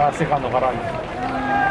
あセカンドから。